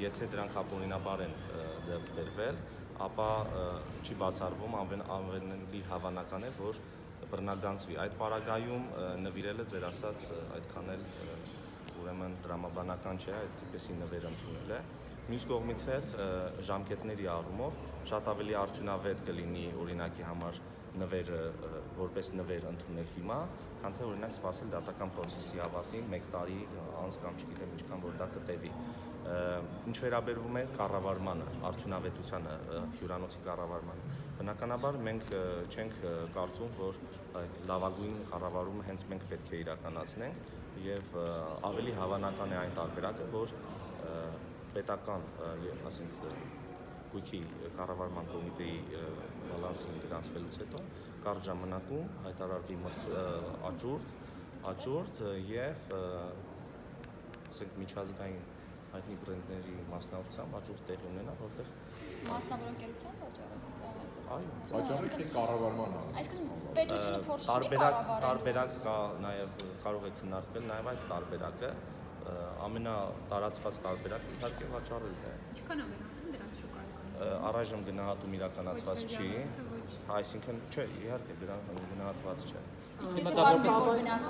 եթե դրանք ապօրինաբար են ձեռք բերվել, ապա չի բացառվում ամեն ամենելի հավանական է, որ բռնագանցվի։ Այդ պարագայում նվիրելը ձեր ասած այդքան էլ ուրեմն դրամաբանական չէ, այդպեսի նվեր ընդունել է։ Մյուս կողմից էլ ժամկետների առումով շատ ավելի արդյունավետ կլինի օրինակի համար նվերը որպես նվեր ընդունել հիմա, քան թե օրինակ սпасել դատական process-ի ավարտին 1 տարի անց կամ չգիտեմ ինչքան որ դա կտևի։ Ինչ վերաբերվում է կառավարմանը, արդյունավետությանը, հյուրանոցի կառավարմանը, բնականաբար մենք չենք կարծում, որ լավագույն կառավարումը հենց մենք պետք է իրականացնենք եւ ավելի հավանական է այն տարբերակը, որ պետական, ասենք գույքի կառավարման կոմիտեի բալանսին գրանցվելուց հետո կարճ ժամանակում հայտարարվի աճուրդ, աճուրդ եւ ասենք միջազգային հայտնի բրենդների մասնավորությամբ աճուրդ տեղի ունենա, որտեղ մասնավոր ընկերության վաճառը Այո, վաճառի թե կառավարման Այսինքն պետությունը փորձի տարբերակ տարբերակ կա նաև կարող է քննարկվել նաև այդ տարբերակը ամենատարածված տարբերակը իհարկե վաճառելն է։ Ինչքան է դրանց շուկայական։ Առայժմ գնահատում իրականացված չի, այսինքն չէ, իհարկե դրան գնահատված չէ։ Իսկ եթե բարձր որ վնաս